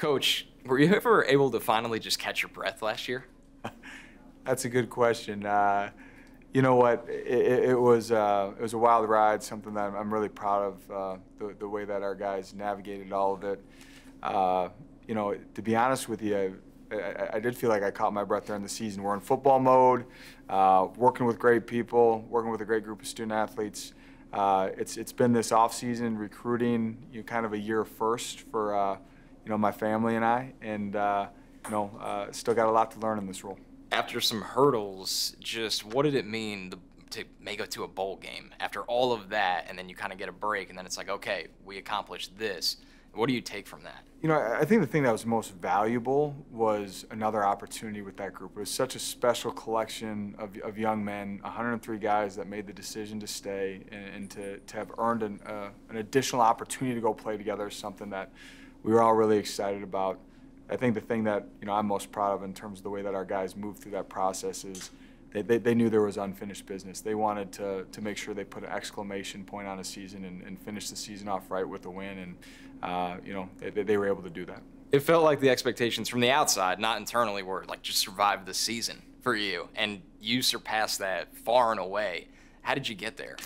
Coach, were you ever able to finally just catch your breath last year? That's a good question. Uh, you know what? It, it was uh, it was a wild ride. Something that I'm really proud of uh, the, the way that our guys navigated all of it. Uh, you know, to be honest with you, I, I, did feel like I caught my breath during the season. We're in football mode, uh, working with great people, working with a great group of student athletes. Uh, it's it's been this off season recruiting, you know, kind of a year first for you know my family and I, and you know still got a lot to learn in this role after some hurdles, just what did it mean to make it to a bowl game after all of that, and then you kind of get a break, and then it's like, okay, we accomplished this. What do you take from that? You know, I think the thing that was most valuable was another opportunity with that group. It was such a special collection of, of young men, 103 guys that made the decision to stay and, and to, to have earned an, uh, an additional opportunity to go play together is something that we were all really excited about. I think the thing that you know I'm most proud of in terms of the way that our guys moved through that process is they, they, they, knew there was unfinished business. They wanted to, to make sure they put an exclamation point on a season and, and finish the season off right with a win, and uh, you know they, they were able to do that. It felt like the expectations from the outside, not internally, were like just survive the season for you, and you surpassed that far and away. How did you get there?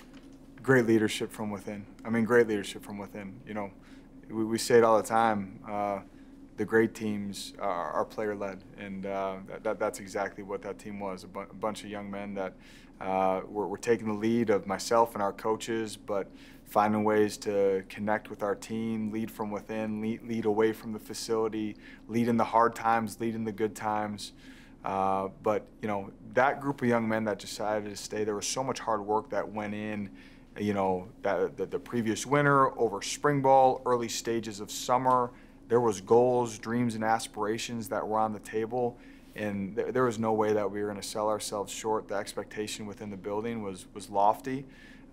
Great leadership from within. I mean, great leadership from within. You know, we, we say it all the time. Uh, the great teams are, are player led, and uh, that, that's exactly what that team was a, bu- a bunch of young men that uh, were, were, taking the lead of myself and our coaches, but finding ways to connect with our team, lead from within, lead, lead away from the facility, lead in the hard times, lead in the good times. Uh, but you know that group of young men that decided to stay, there was so much hard work that went in you know, that, the, the previous winter, over spring ball, early stages of summer, there was goals, dreams, and aspirations that were on the table, and th- there was no way that we were going to sell ourselves short. The expectation within the building was was lofty.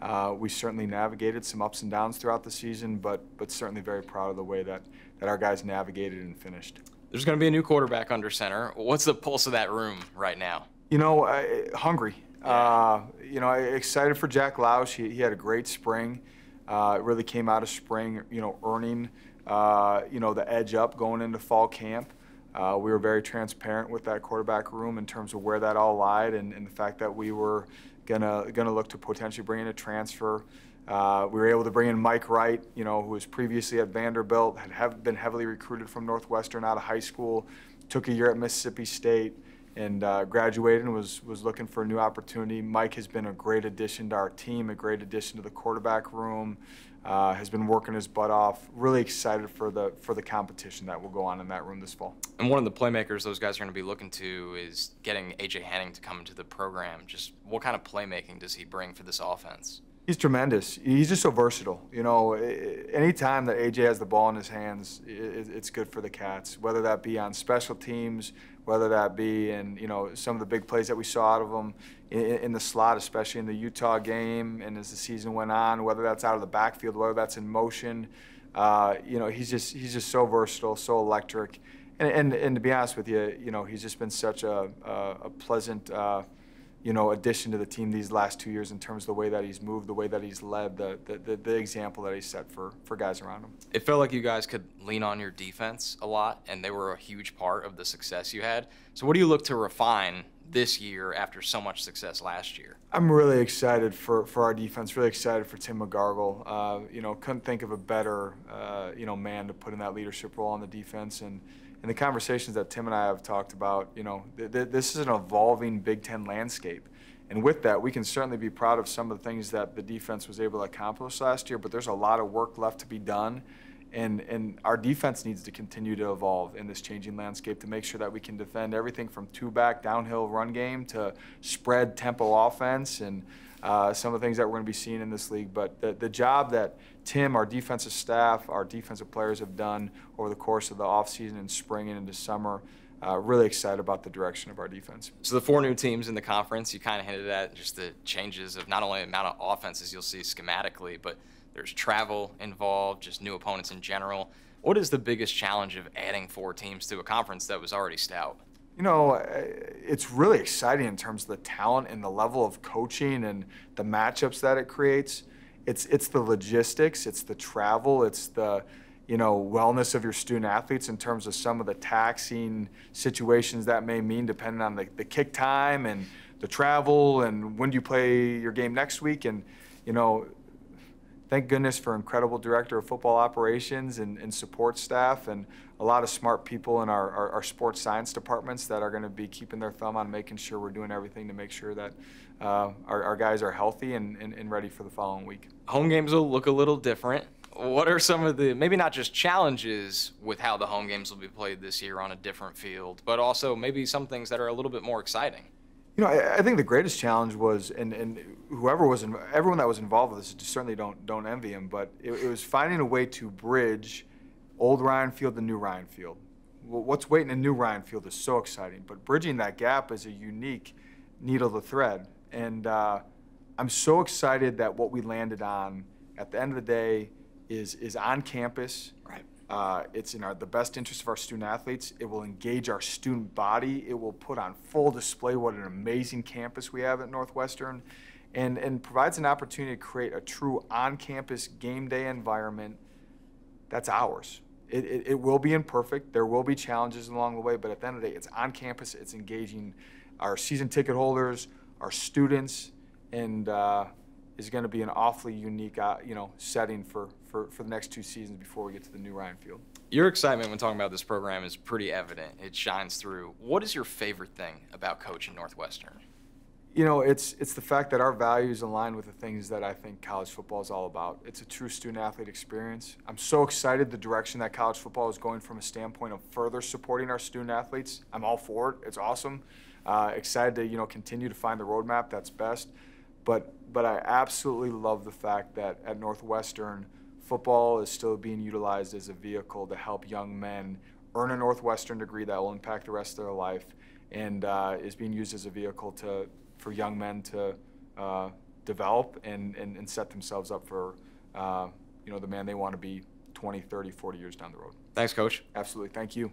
Uh, we certainly navigated some ups and downs throughout the season, but but certainly very proud of the way that that our guys navigated and finished. There's going to be a new quarterback under center. What's the pulse of that room right now? You know, uh, hungry. Uh, you know, excited for Jack Lausch. He, he had a great spring. Uh, really came out of spring, you know, earning uh, you know, the edge up going into fall camp. Uh, we were very transparent with that quarterback room in terms of where that all lied and, and the fact that we were gonna gonna look to potentially bring in a transfer. Uh, we were able to bring in Mike Wright, you know, who was previously at Vanderbilt, had have been heavily recruited from Northwestern out of high school, took a year at Mississippi State, and uh, graduated and was was looking for a new opportunity. Mike has been a great addition to our team, a great addition to the quarterback room. Uh, has been working his butt off. Really excited for the for the competition that will go on in that room this fall. And one of the playmakers those guys are going to be looking to is getting AJ Henning to come into the program. Just what kind of playmaking does he bring for this offense? He's tremendous. He's just so versatile. You know, anytime that AJ has the ball in his hands, it's good for the Cats. Whether that be on special teams, whether that be in you know some of the big plays that we saw out of him in, the slot, especially in the Utah game, and as the season went on, whether that's out of the backfield, whether that's in motion. Uh, you know, he's just he's just so versatile, so electric, and and, and to be honest with you, you know, he's just been such a a, a pleasant. Uh, you know, addition to the team these last two years in terms of the way that he's moved, the way that he's led, the, the, the, example that he set for, for guys around him. It felt like you guys could lean on your defense a lot, and they were a huge part of the success you had. So, what do you look to refine this year after so much success last year? I'm really excited for, for our defense, really excited for Tim McGarigle. Uh, you know, couldn't think of a better, uh, you know, man to put in that leadership role on the defense. And, in the conversations that Tim and I have talked about, you know, th- th- this is an evolving Big Ten landscape. And with that, we can certainly be proud of some of the things that the defense was able to accomplish last year, but there's a lot of work left to be done. And, and our defense needs to continue to evolve in this changing landscape to make sure that we can defend everything from two back downhill run game to spread tempo offense and uh, some of the things that we're going to be seeing in this league. But the, the job that Tim, our defensive staff, our defensive players have done over the course of the offseason and spring and into summer, uh, really excited about the direction of our defense. So the four new teams in the conference, you kind of hinted at just the changes of not only the amount of offenses you'll see schematically, but there's travel involved, just new opponents in general. What is the biggest challenge of adding four teams to a conference that was already stout? You know, uh, it's really exciting in terms of the talent and the level of coaching and the matchups that it creates. It's it's the logistics, it's the travel, it's the you know, wellness of your student athletes in terms of some of the taxing situations that may mean, depending on the, the kick time and the travel and when do you play your game next week. And, you know, thank goodness for incredible director of football operations and, and support staff and a lot of smart people in our, our, our sports science departments that are going to be keeping their thumb on making sure we're doing everything to make sure that uh, our, our guys are healthy and, and, and ready for the following week. Home games will look a little different. What are some of the maybe not just challenges with how the home games will be played this year on a different field, but also maybe some things that are a little bit more exciting? You know, I, I think the greatest challenge was, and, and whoever was, in, everyone that was involved with this, certainly don't don't envy him, but it, it was finding a way to bridge old Ryan Field to new Ryan Field. Well, what's waiting in new Ryan Field is so exciting, but bridging that gap is a unique needle to thread, and uh, I'm so excited that what we landed on at the end of the day is is on campus. Uh, it's in our, the best interest of our student athletes. It will engage our student body. It will put on full display what an amazing campus we have at Northwestern and, and provides an opportunity to create a true on-campus game day environment that's ours. It, it, it, will be imperfect. There will be challenges along the way, but at the end of the day, it's on campus. It's engaging our season ticket holders, our students, and uh, is going to be an awfully unique, uh, you know, setting for, for, for the next two seasons before we get to the new Ryan Field. Your excitement when talking about this program is pretty evident. It shines through. What is your favorite thing about coaching Northwestern? You know, it's it's the fact that our values align with the things that I think college football is all about. It's a true student athlete experience. I'm so excited the direction that college football is going from a standpoint of further supporting our student athletes. I'm all for it. It's awesome. Uh, excited to you know continue to find the roadmap that's best. But but I absolutely love the fact that at Northwestern, football is still being utilized as a vehicle to help young men earn a Northwestern degree that will impact the rest of their life, and uh, is being used as a vehicle to for young men to uh, develop and, and, and, set themselves up for uh, you know the man they want to be 20, 30, 40 years down the road. Thanks, Coach. Absolutely. Thank you.